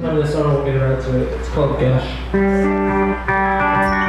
Remember this song, we'll get around to it. It's called Gash.